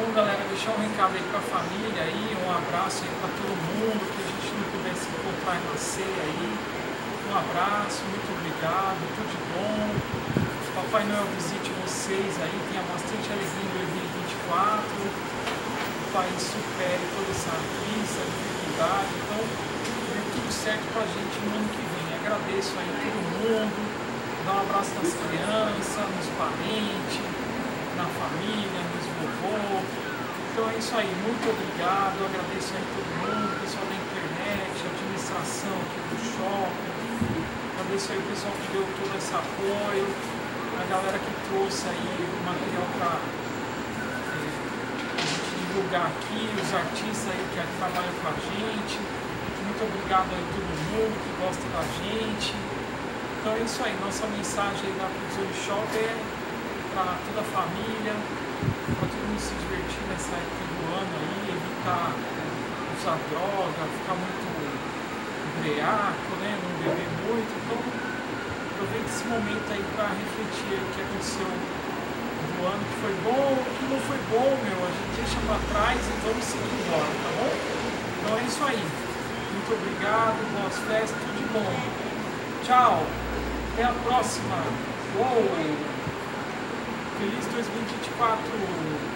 Então, galera, deixar um recado aí pra família aí, um abraço aí pra todo mundo, que a gente não pudesse encontrar e nascer aí. Um abraço, muito obrigado, tudo de bom. Papai Noel visite vocês aí, tenha bastante alegria em 2024. O país supere toda essa crise, dificuldade. Então, dê tudo certo pra gente no ano que vem. Agradeço aí todo mundo, dá um abraço nas crianças, Então é isso aí, muito obrigado, agradeço aí todo mundo, o pessoal da internet, a administração aqui do shopping, agradeço aí o pessoal que deu todo esse apoio, a galera que trouxe aí o material para gente divulgar aqui, os artistas aí que trabalham com a gente, muito obrigado aí a todo mundo que gosta da gente. Então é isso aí, nossa mensagem aí da Cruzeiro Shop é para toda a família, para todo mundo se divertir nessa época do ano evitar usar droga, ficar muito embriaco, né? Não beber muito. Então aproveita esse momento aí para refletir o que aconteceu do ano que foi bom, o que não foi bom, meu, a gente deixa para trás e vamos seguir embora, tá bom? Então é isso aí. Muito obrigado, boas festas, tudo de bom. Tchau, até a próxima. Uou! Feliz 2024! É isso aí!